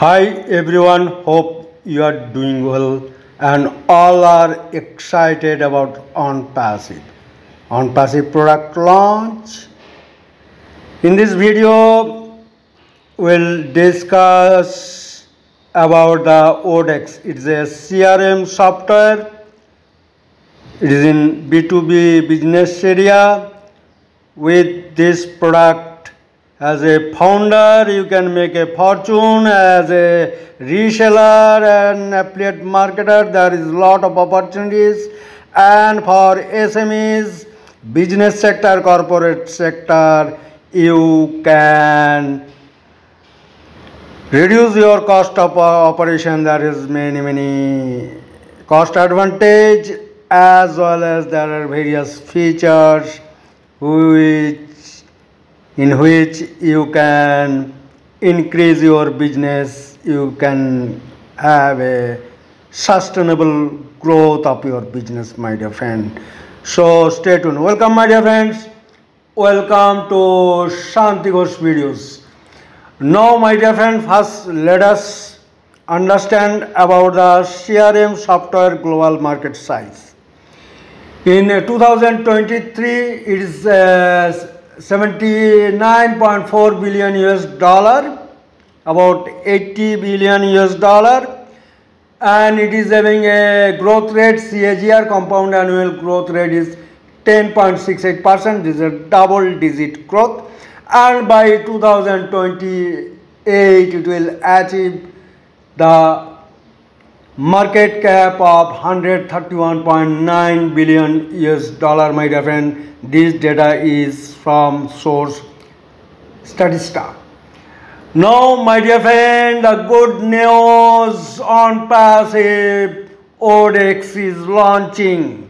Hi everyone, hope you are doing well and all are excited about ONPASSIVE. On passive product launch. In this video, we'll discuss about the O-Desk. It's a CRM software. It is in B2B business area. With this product as a founder you can make a fortune. As a reseller and affiliate marketer there is a lot of opportunities. And for smes business sector corporate sector you can reduce your cost of operation. There is many many cost advantage as well as there are various features which in which you can increase your business you can have a sustainable growth of your business my dear friend. So stay tuned. Welcome my dear friends. Welcome to shanti ghosh videos. Now my dear friend first let us understand about the crm software global market size. In 2023 it is uh, 79.4 billion US dollar, about 80 billion US dollar, and it is having a growth rate CAGR compound annual growth rate is 10.68 percent. This is a double digit growth, and by 2028 it will achieve the market cap of 131.9 billion US dollar my dear friend this data is from source Statista. Now, my dear friend, the good news on passive O-Desk is launching.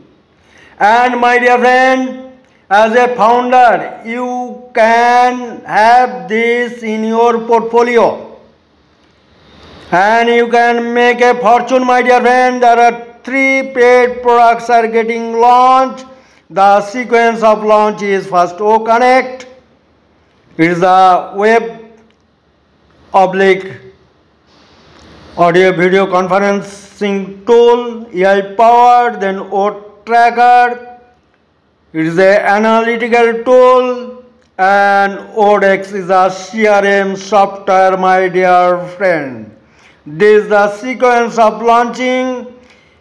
And my dear friend, as a founder, you can have this in your portfolio. And you can make a fortune, my dear friend. There are three paid products are getting launched the sequence of launch is first O Connect. It is a web oblique audio video conferencing tool, AI powered, then O Tracker. It is a analytical tool and O-Desk is a CRM software, my dear friend. This is the sequence of launching.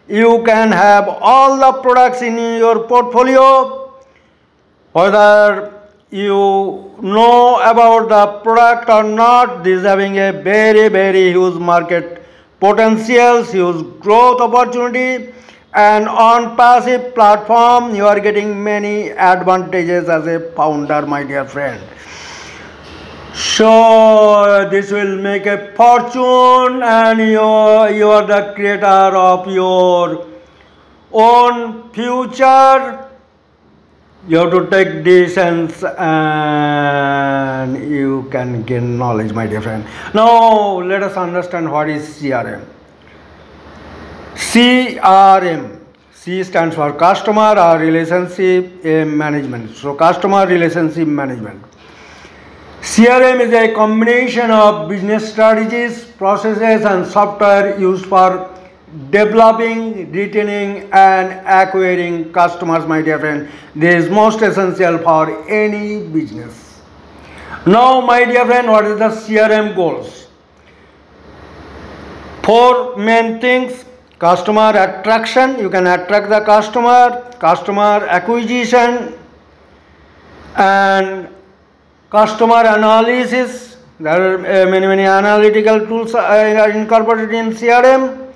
You can have all the products in your portfolio. Whether you know about the product or not this is having a very very huge market potential huge growth opportunity. And ONPASSIVE platform you are getting many advantages as a founder my dear friend so this will make a fortune and you, you are the creator of your own future. You have to take decisions and you can gain knowledge, my dear friend. Now let us understand what is CRM. CRM. C stands for customer or relationship management. So customer relationship management. CRM is a combination of business strategies, processes and software used for developing, retaining and acquiring customers my dear friend. This is most essential for any business. Now my dear friend what is the CRM goals? Four main things customer attraction you can attract the customer, customer acquisition and customer analysis there are uh, many many analytical tools are incorporated in crm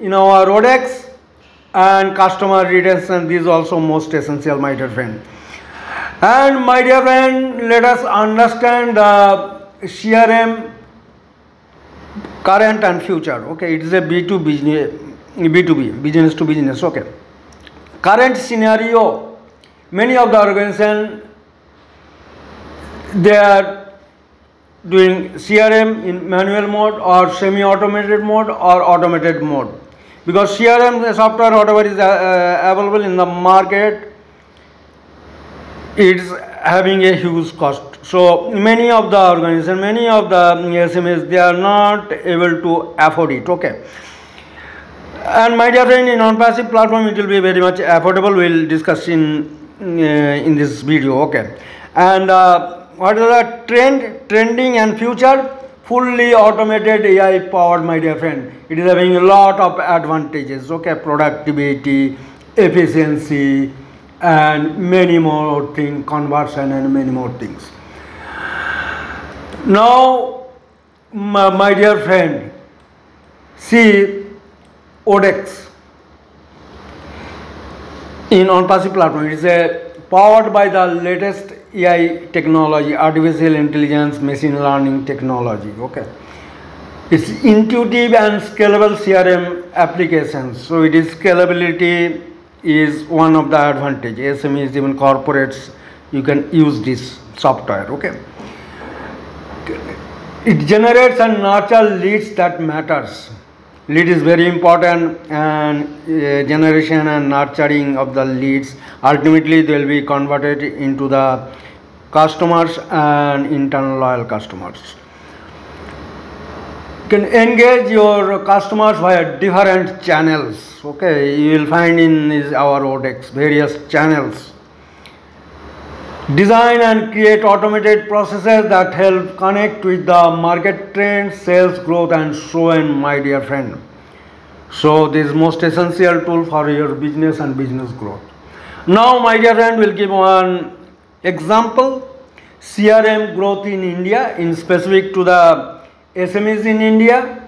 in our O-Desk and customer retention this is also most essential my dear friend. And my dear friend let us understand the crm current and future okay? It is a b2 business b2b business to business okay? Current scenario many of the organizations they are doing CRM in manual mode or semi-automated mode or automated mode because CRM software whatever is uh, uh, available in the market it's having a huge cost So many of the organizations, many of the SMEs, they are not able to afford it. Okay. And my dear friend, in non-passive platform, it will be very much affordable. We'll discuss in uh, in this video. Okay. And uh, what is the trend, trending, and future? Fully automated AI powered, my dear friend. It is having a lot of advantages. Okay, productivity, efficiency, and many more things, conversion, and many more things. Now, my, my dear friend, see O-Desk in ONPASSIVE platform. It is a powered by the latest AI technology, artificial intelligence, machine learning technology. Okay, it's intuitive and scalable CRM applications. So it is scalability is one of the advantage. SMEs, even corporates, you can use this software. Okay, it generates and nurtures leads that matters lead is very important and uh, generation and nurturing of the leads. Ultimately they will be converted into the customers and internal loyal customers. You can engage your customers via different channels okay? You will find in our O-Desk various channels Design and create automated processes that help connect with the market trends, sales growth and so on my dear friend. So this is most essential tool for your business and business growth. Now my dear friend will give one example CRM growth in India in specific to the SMEs in India.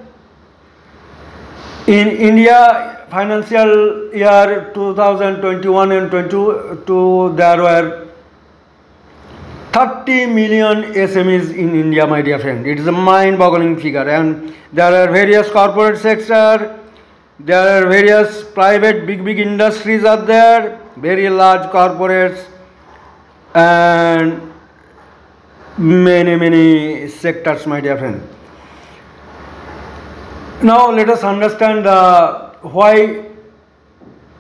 In India financial year 2021 and 22 there were 30 million SMEs in India, my dear friend. It is a mind-boggling figure. And there are various corporate sector, there are various private big, big industries are there, very large corporates, and many, many sectors, my dear friend. Now let us understand uh, why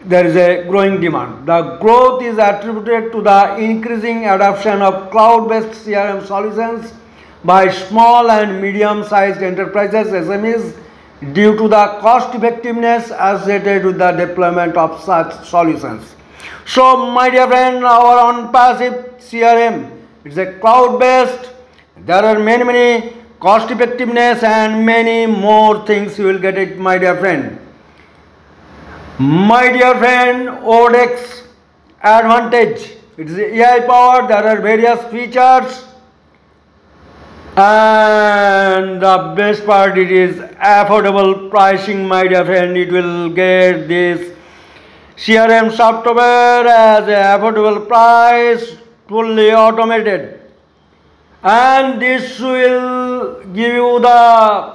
there is a growing demand. The growth is attributed to the increasing adoption of cloud-based CRM solutions by small and medium-sized enterprises, SMEs, due to the cost effectiveness associated with the deployment of such solutions. So, my dear friend, our ONPASSIVE CRM, it's a cloud-based. There are many, many cost effectiveness and many more things you will get it, my dear friend. My dear friend, O-Desk advantage. It is AI powered, there are various features and the best part it is affordable pricing my dear friend. It will get this CRM software as a affordable price, fully automated and this will give you the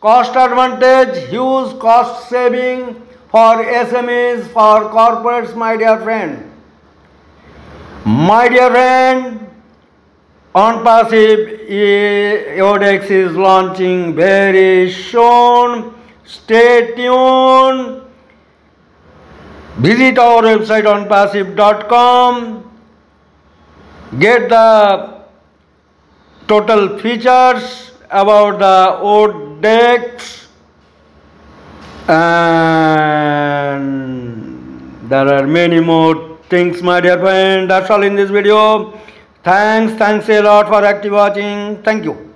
cost advantage, huge cost saving for SMEs, for corporates, my dear friend. My dear friend, on passive O-Desk is launching very soon. Stay tuned. Visit our website onpassive.com. Get the total features about the O-Desk and there are many more things my dear friend. That's all in this video. Thanks thanks a lot for active watching. Thank you